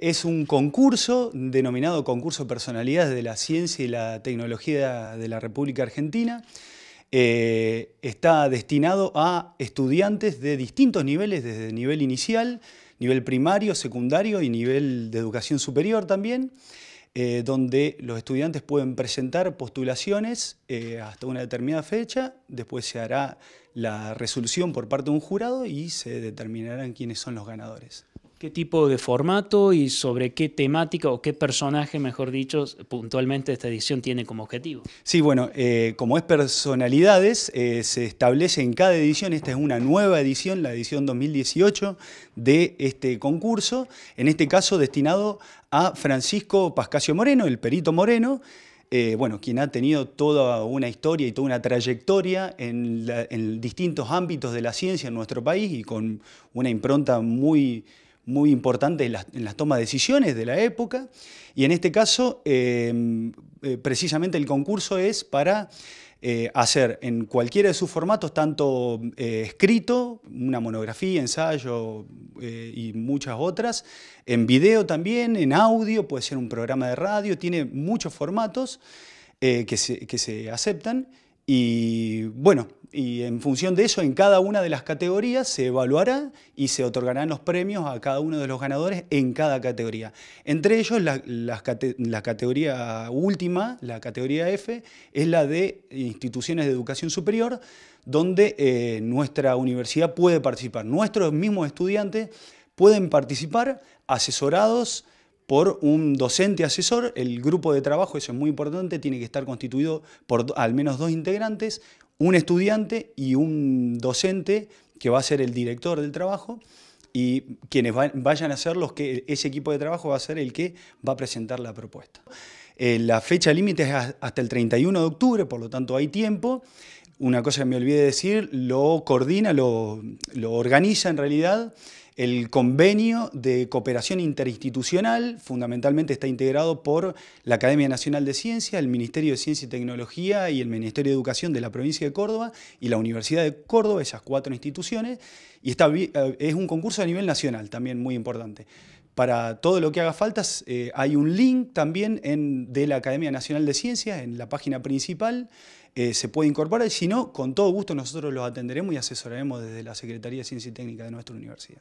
Es un concurso denominado Concurso Personalidades de la Ciencia y la Tecnología de la República Argentina. Eh, está destinado a estudiantes de distintos niveles, desde nivel inicial, nivel primario, secundario y nivel de educación superior también, eh, donde los estudiantes pueden presentar postulaciones eh, hasta una determinada fecha, después se hará la resolución por parte de un jurado y se determinarán quiénes son los ganadores qué tipo de formato y sobre qué temática o qué personaje, mejor dicho, puntualmente esta edición tiene como objetivo. Sí, bueno, eh, como es personalidades, eh, se establece en cada edición, esta es una nueva edición, la edición 2018 de este concurso, en este caso destinado a Francisco Pascasio Moreno, el perito Moreno, eh, bueno, quien ha tenido toda una historia y toda una trayectoria en, en distintos ámbitos de la ciencia en nuestro país y con una impronta muy muy importante en las, tomas de decisiones de la época. Y en este caso, em, eh, precisamente el concurso es para eh, hacer en cualquiera de sus formatos, tanto eh, escrito, una monografía, ensayo y muchas otras, en video también, en audio, puede ser un programa de radio, tiene muchos formatos que se, que se aceptan. Y bueno, y en función de eso, en cada una de las categorías se evaluará y se otorgarán los premios a cada uno de los ganadores en cada categoría. Entre ellos, la, categoría última, la categoría F, es la de instituciones de educación superior, donde eh, nuestra universidad puede participar. Nuestros mismos estudiantes pueden participar asesorados por un docente asesor, el grupo de trabajo, eso es muy importante, tiene que estar constituido por al menos dos integrantes, un estudiante y un docente que va a ser el director del trabajo y quienes vayan a ser los que ese equipo de trabajo va a ser el que va a presentar la propuesta. Eh, la fecha límite es hasta el 31 de octubre, por lo tanto hay tiempo. Una cosa que me olvidé decir, lo coordina, lo, organiza en realidad el convenio de cooperación interinstitucional fundamentalmente está integrado por la Academia Nacional de Ciencia, el Ministerio de Ciencia y Tecnología y el Ministerio de Educación de la provincia de Córdoba y la Universidad de Córdoba, esas cuatro instituciones, y eh, es un concurso a nivel nacional también muy importante. Para todo lo que haga falta eh, hay un link también de la Academia Nacional de Ciencias en la página principal, eh, se puede incorporar y si no, con todo gusto nosotros los atenderemos y asesoraremos desde la Secretaría de Ciencia y Técnica de nuestra universidad.